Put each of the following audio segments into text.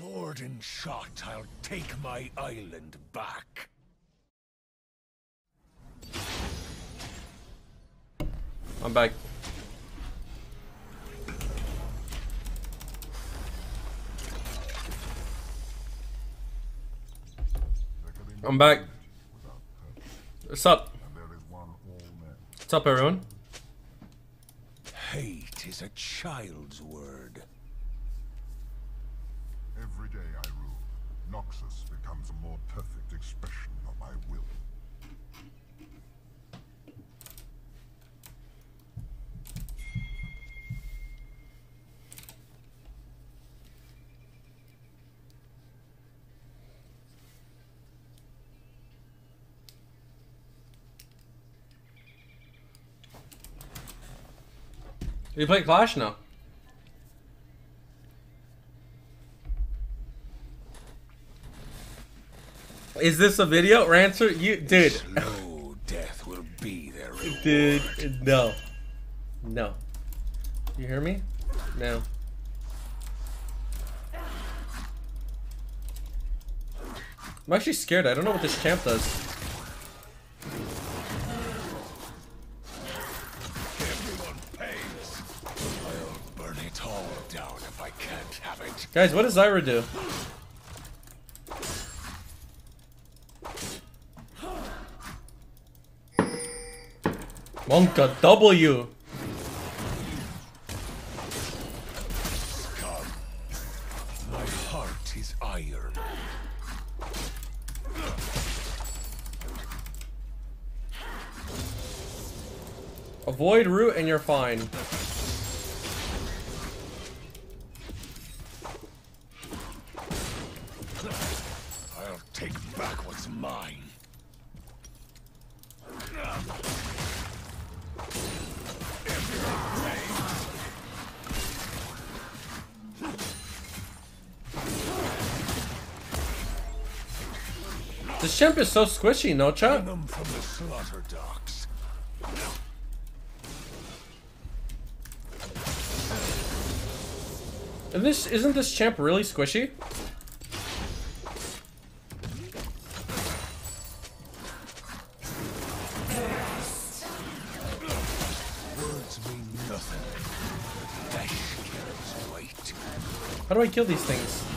Warden shot, I'll take my island back. I'm back. I'm back. What's up? What's up, everyone? Hate is a child's word. Noxus becomes a more perfect expression of my will. You playing Clash now? Is this a video, Rancer? You, dude, Slow death will be their reward. dude, no, no. You hear me? No. I'm actually scared. I don't know what this champ does. Guys, what does Zyra do? W. My heart is iron. Avoid root and you're fine. I'll take back what's mine. Champ is so squishy, no chat? Venom from the slaughter docks. And this isn't this champ really squishy? Words mean nothing. Flesh carries weight. How do I kill these things?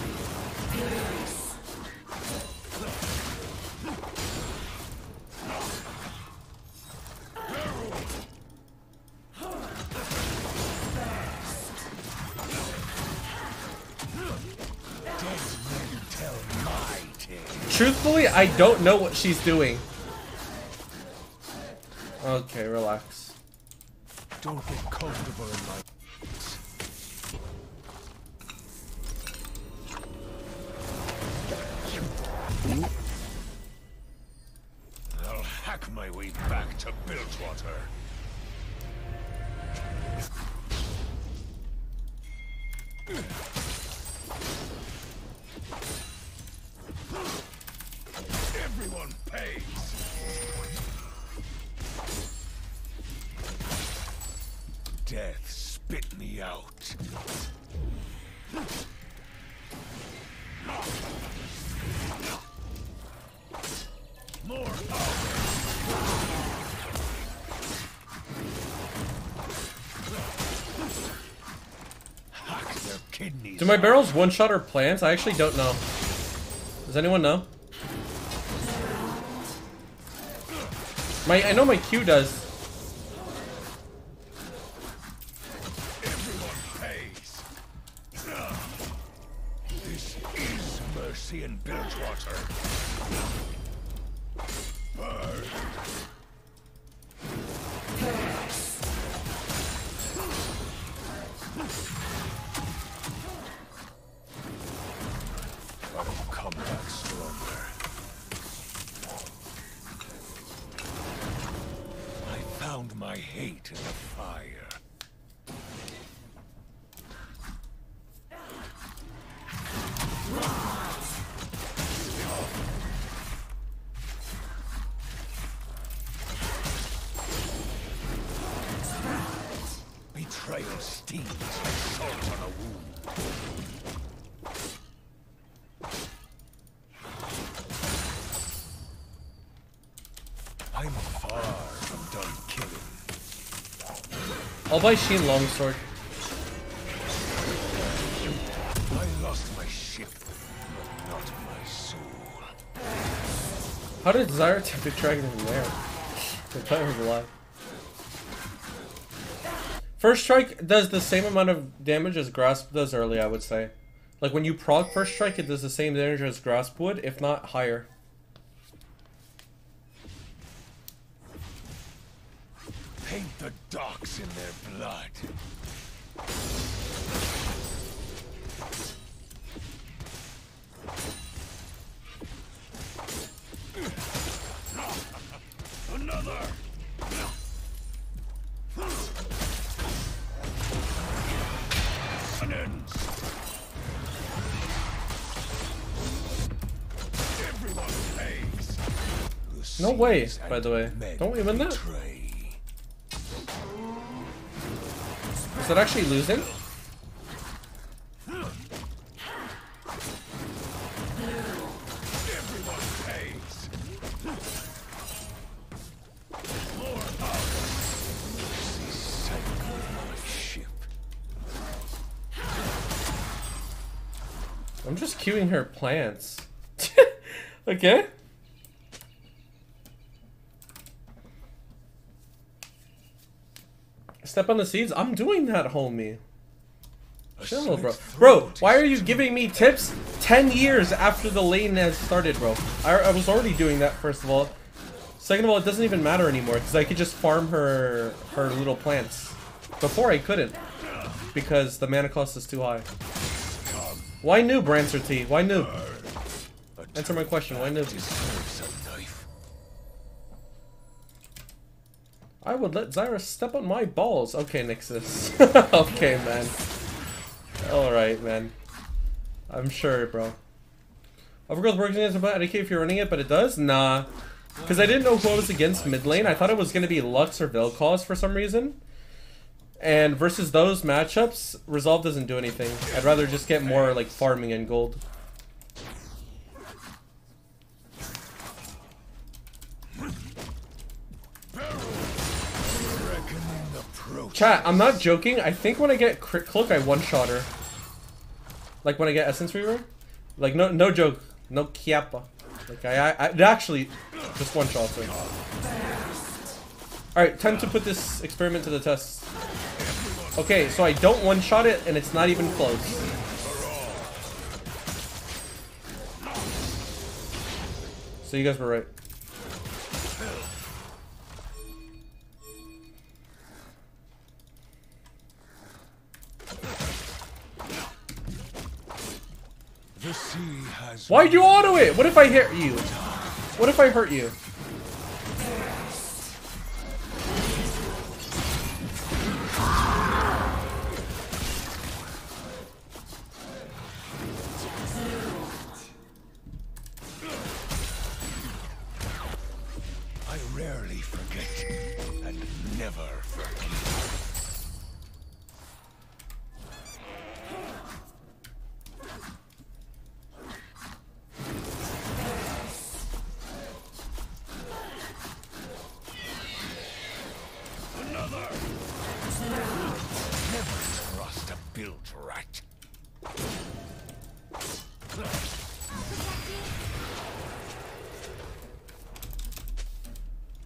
Truthfully, I don't know what she's doing. Okay, relax. Don't get comfortable in my I'll hack my way back to Bilgewater. Everyone Do my barrels one-shot or plants? I actually don't know. Does anyone know? My I know my Q does. I'm far from done killing. I'll buy Sheen Longsword. I lost my ship, but not my soul. How did Zyra take the dragon in the? The dragon was alive. First strike does the same amount of damage as grasp does early, I would say. Like when you proc first strike, it does the same damage as grasp would, if not higher. Paint the docks in their blood. Another! No way, by the way. Don't we win that? Is that actually losing? Everyone pays. More power. She sank with my ship. I'm just queuing her plants. okay. Step on the seeds? I'm doing that, homie. Chill, bro. Bro, why are you giving me tips 10 years after the lane has started, bro? I, I was already doing that, first of all. Second of all, it doesn't even matter anymore, because I could just farm her her little plants. Before I couldn't, because the mana cost is too high. Why noob, Rancer T? Why noob? Answer my question, why noob? I would let Zyra step on my balls. Okay, Nixus. okay, man. Alright, man. I'm sure, bro. Overgrowth works against about ADK if you're running it, but it does? Nah. Because I didn't know who I was against mid lane. I thought it was going to be Lux or Vel'Koz for some reason. And versus those matchups, Resolve doesn't do anything. I'd rather just get more, like, farming and gold. Chat, I'm not joking. I think when I get Crit Cloak, I one-shot her. Like when I get Essence Reaver. Like, no no joke. No kiapa. Like, I, I, I actually just one-shot her. Alright, time to put this experiment to the test. Okay, so I don't one-shot it, and it's not even close. So you guys were right. Why'd you auto it? What if I hit you? What if I hurt you?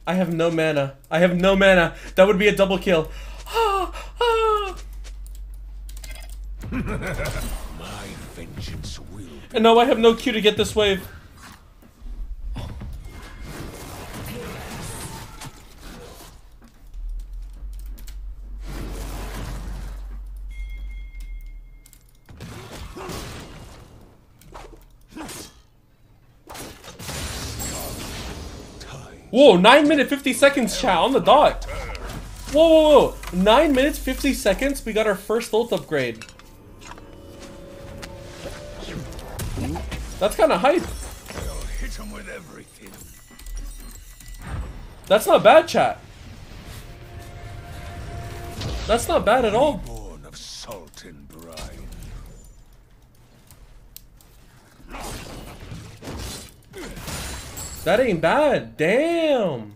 I have no mana. I have no mana. That would be a double kill. Ah, ah. My vengeance will And now I have no Q to get this wave. Whoa, 9 minute 50 seconds, chat, on the dot. Whoa, whoa, whoa. 9 minutes 50 seconds, we got our first ult upgrade. That's kind of hype. That's not bad, chat. That's not bad at all. That ain't bad. Damn.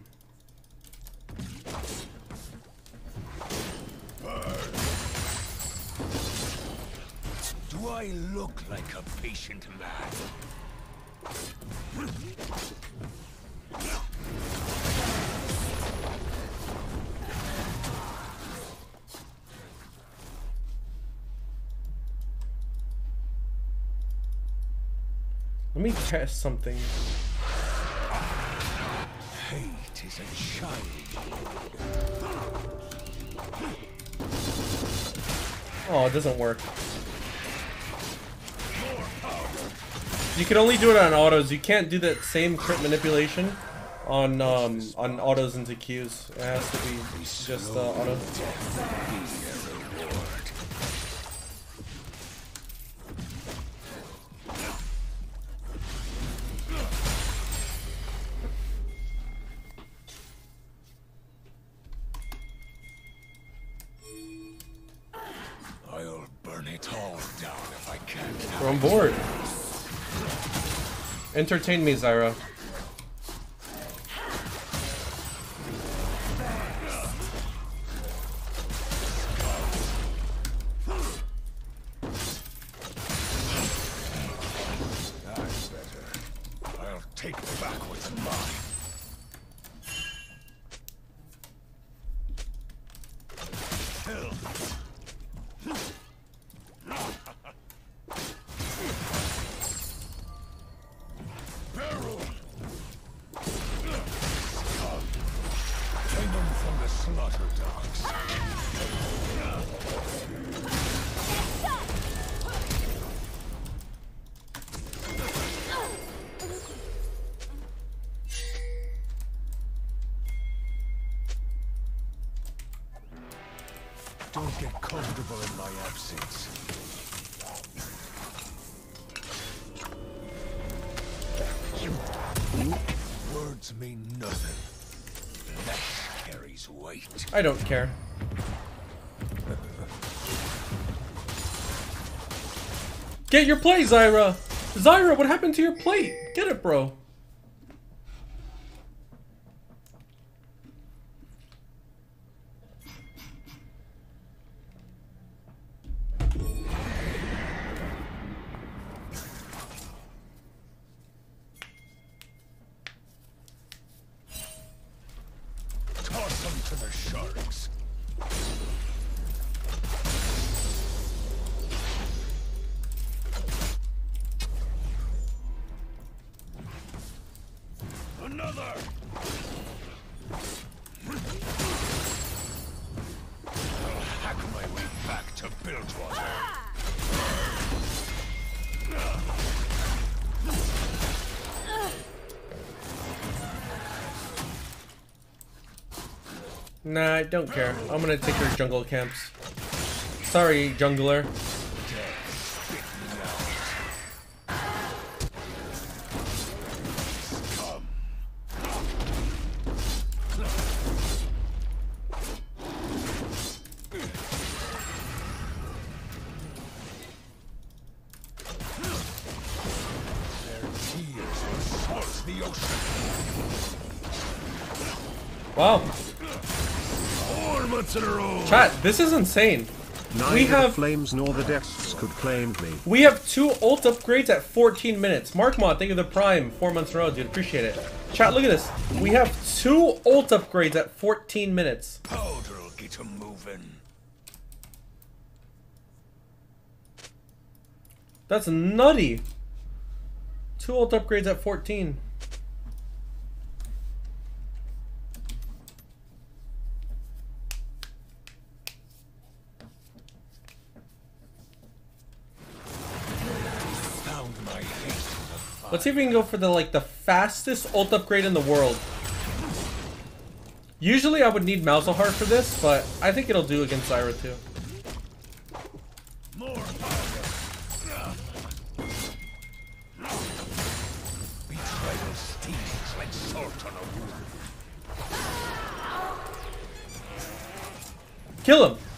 Do I look like a patient man? Let me test something. Hate is a child. Oh, it doesn't work. You can only do it on autos. You can't do that same crit manipulation on um, on autos into Qs. It has to be just uh, auto. Entertain me, Zyra. Comfortable in my absence. Words mean nothing. That carries weight. I don't care. Get your plate, Zyra! Zyra, what happened to your plate? Get it, bro. To the sharks. Nah, I don't care. I'm gonna take your jungle camps. Sorry, jungler. Wow. Months in a row. Chat, this is insane. Neither We have flames nor the depths could claim me. we have two ult upgrades at 14 minutes. Markmod, thank you for the prime. Four months in a row, dude. Appreciate it. Chat, look at this. We have two ult upgrades at 14 minutes. Powder'll get 'em moving. That's nutty. Two ult upgrades at 14. Found my hate in the fire. Let's see if we can go for the like the fastest ult upgrade in the world. Usually I would need Malzahar for this, but I think it'll do against Zyra too. Kill powder.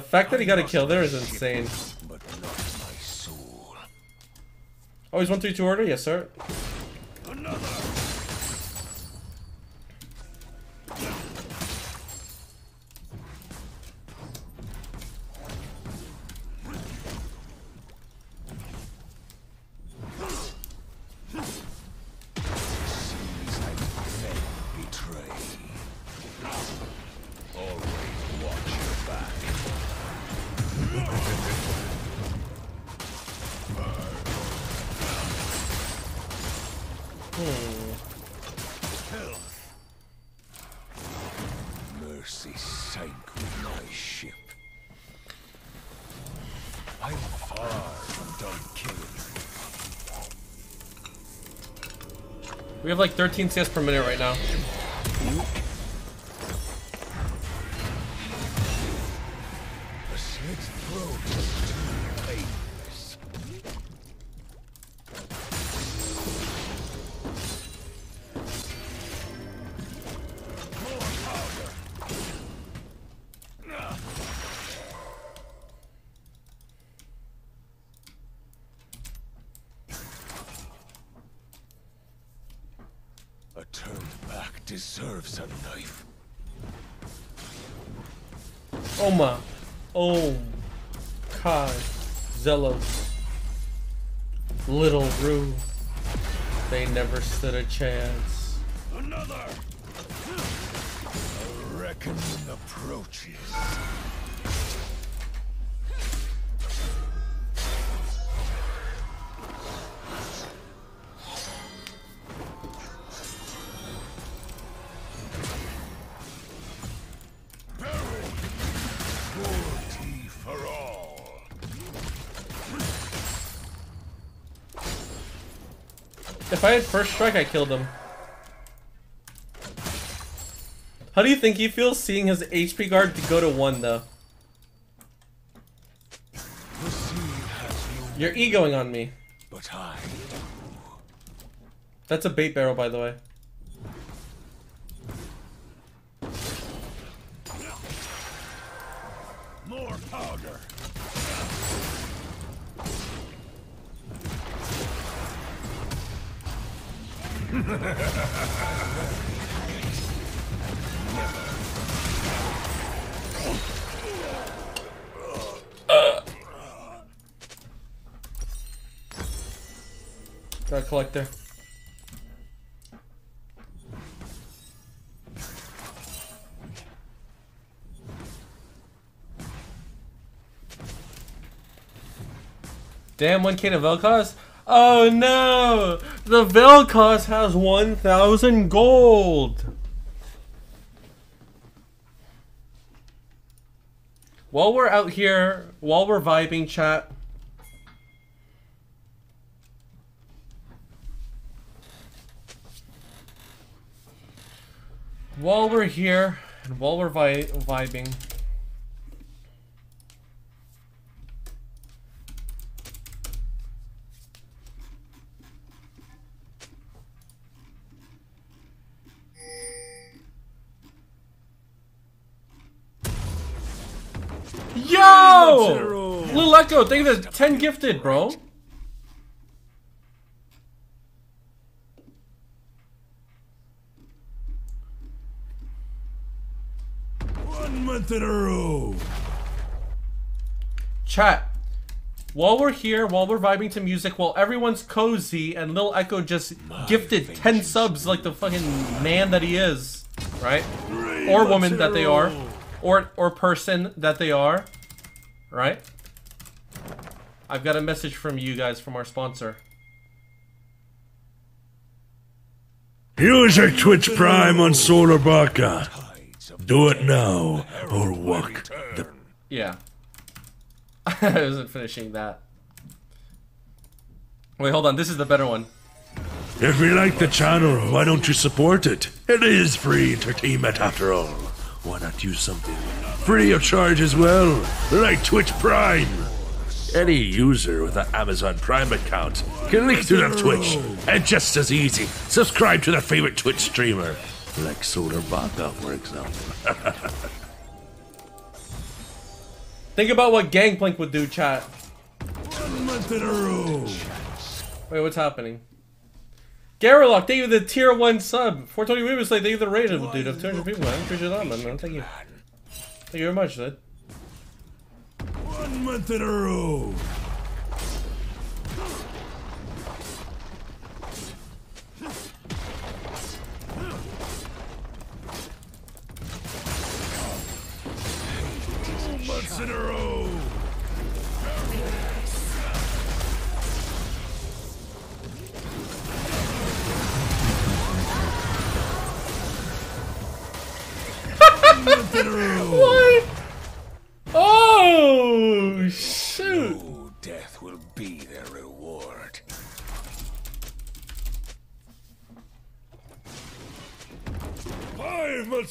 The fact that he got a kill there is insane. Always oh, one three two order, yes sir. We have like 13 CS per minute right now. Oma. Om. Kai. Zelos. Little Rue. They never stood a chance. Another! A reckoning approaches. If I had first strike, I killed him. How do you think he feels seeing his HP guard to go to 1 though? The sea has You're egoing on me. but I That's a bait barrel, by the way. More powder! A collector. Damn, 1k to Vel'Koz? Oh no! The Vel'Koz has 1,000 gold! While we're out here, while we're vibing, chat, while we're here, and while we're vi vibing, Yo! Lil Echo, thank you for the 10 gifted, bro. One month in a row! Chat. While we're here, while we're vibing to music, while everyone's cozy, and Lil Echo just gifted 10 subs like the fucking man that he is, right? Or woman that they are, or or person that they are, right? I've got a message from you guys from our sponsor. Use your Twitch Prime on Solarbacca. Do it now, or walk the. Yeah. I wasn't finishing that. Wait, hold on. This is the better one. If you like the channel, why don't you support it? It is free entertainment after all. Why not use something free of charge as well, like Twitch Prime? Any user with an Amazon Prime account can link to their Twitch, and just as easy, subscribe to their favorite Twitch streamer, like Solarbacca, for example. Think about what Gangplank would do, chat. One month in a row. Wait, what's happening? Garlock, thank you for the tier 1 sub. 420 Weavers, like, thank you for the raid, dude, of 200 people, man. Appreciate that, man. man. Thank you. Thank you very much, dude. One month in a row.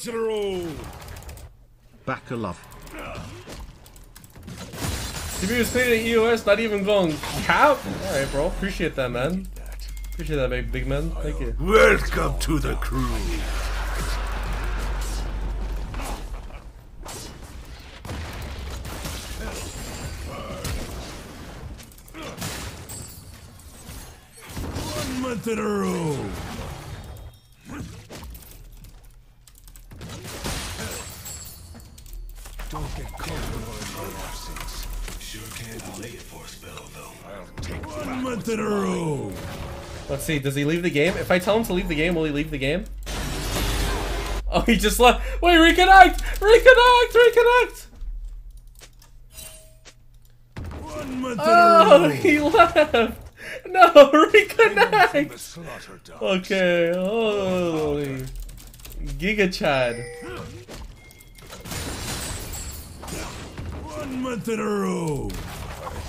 Five months in a row. Back a love. If he was playing at EOS, not even going cap? Alright, bro. Appreciate that, man. Appreciate that, big, big man. Thank you. Welcome to the crew. One month in a row. Don't get comfortable in my absence. Sure can't delay it for a spell, though. I'll take One month in a row. Let's see, does he leave the game? If I tell him to leave the game, will he leave the game? Oh, he just left. Wait, reconnect! Reconnect! Reconnect! One month Oh, he left! No, reconnect! Okay, holy. Giga Chad. Month in a row.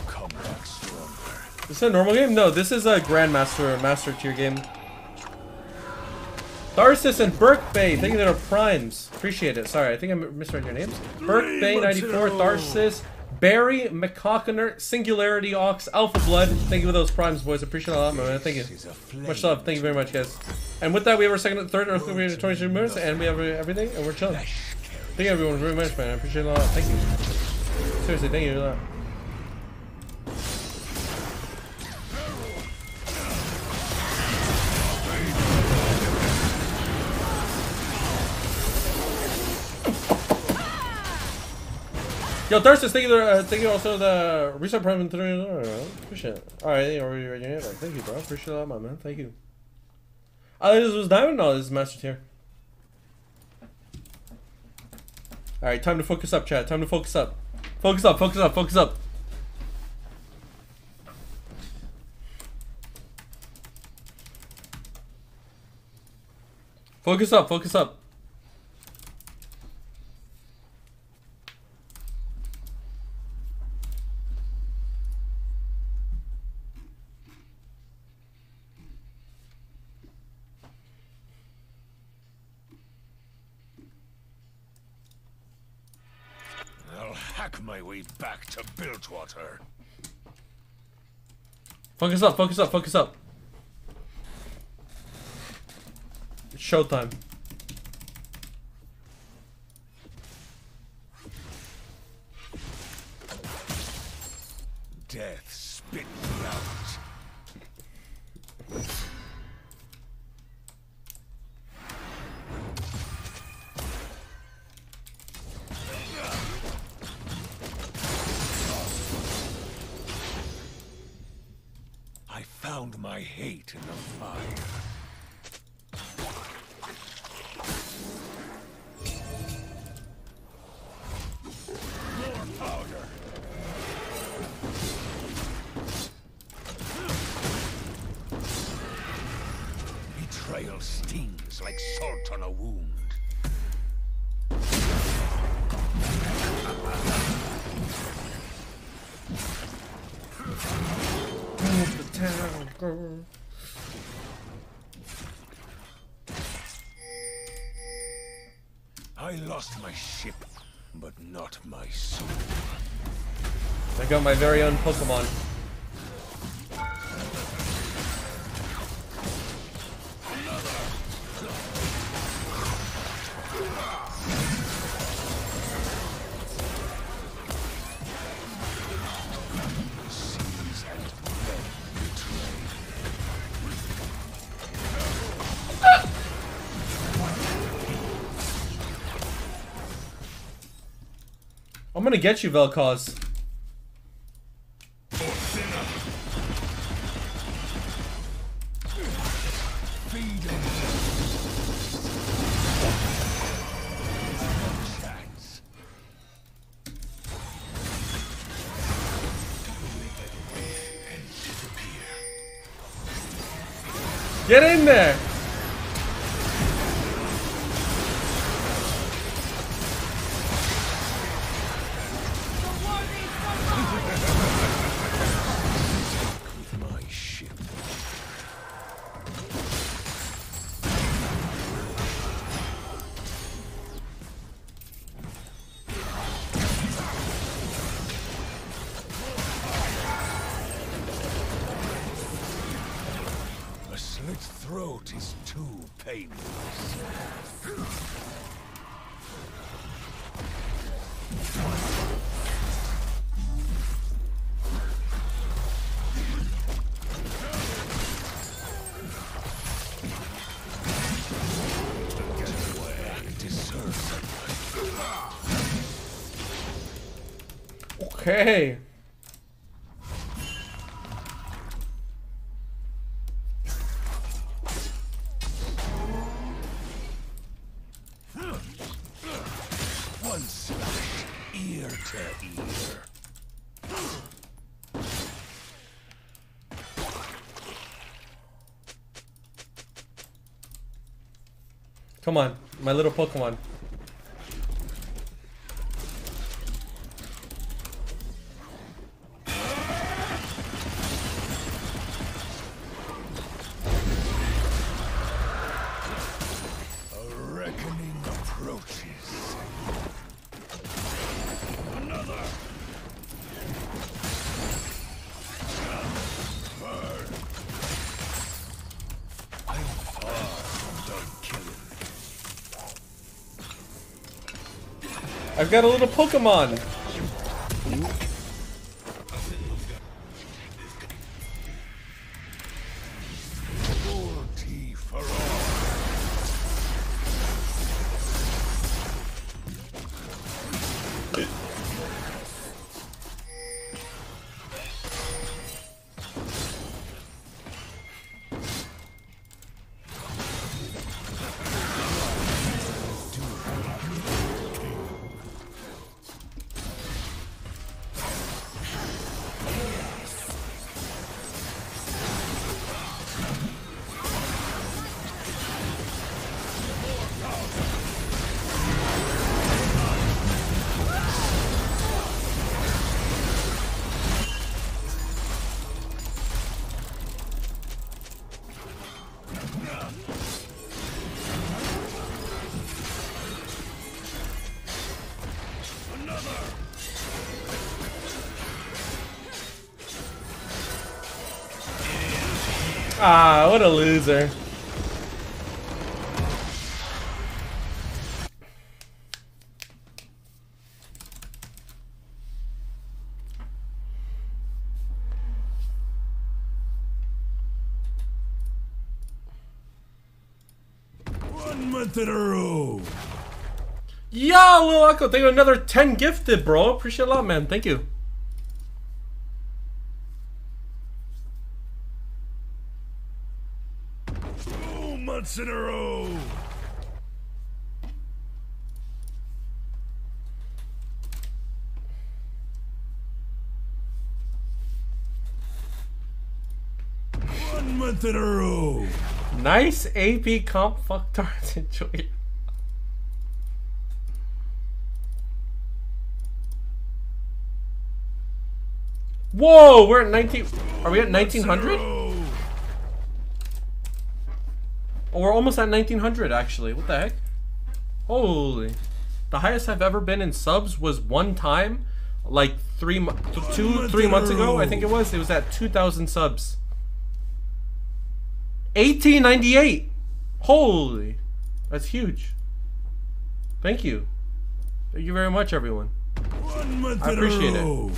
Come back stronger. Is this a normal game? No, this is a Grandmaster Master tier game. Tharsis and Burke Bay, thank you for the primes. Appreciate it. Sorry, I think I misread your names. Burke Bay 94, Tharsis, Barry, McCockiner, Singularity Ox, Alpha Blood. Thank you for those primes, boys. Appreciate it a lot, man. Thank you. She's a flame. Much love. Thank you very much, guys. And with that, we have our second, third, or we have 22 minutes, and we have everything, and we're chilling. Thank you, everyone, very much, man. I appreciate it a lot. Thank you. Seriously, thank you a lot. Yo, Thurston, thank you, uh, thank you also the reset prime and three. Appreciate it. All right, already ready. Yeah, thank you, bro. Appreciate that, my man. Thank you. Oh, this was diamond. No, this is master tier. All right, time to focus up, chat. Time to focus up. Focus up. Focus up. Focus up. Focus up. Focus up. I'll hack my way back to Bilgewater. Focus up. Focus up. Focus up. It's showtime. Like salt on a wound. I lost my ship, but not my soul. I got my very own Pokemon. I'm gonna get you, Vel'Koz. Okay. One ear to ear. Come on, my little Pokemon. Reckoning approaches. Another. I've got a little Pokemon. Ah, what a loser. One month in a row. Yo, Lil Echo, thank you another 10 gifted, bro. Appreciate a lot, man. Thank you. Two months in a row. One month in a row. Nice AP comp. Fuck tarts. Enjoy it. Whoa, we're at 19. Are we at 1900? Oh, Oh, we're almost at 1900 actually. What the heck? Holy. The highest I've ever been in subs was one time, like three, months ago. I think it was. It was at 2,000 subs. 1898. Holy. That's huge. Thank you. Thank you very much, everyone. I appreciate it.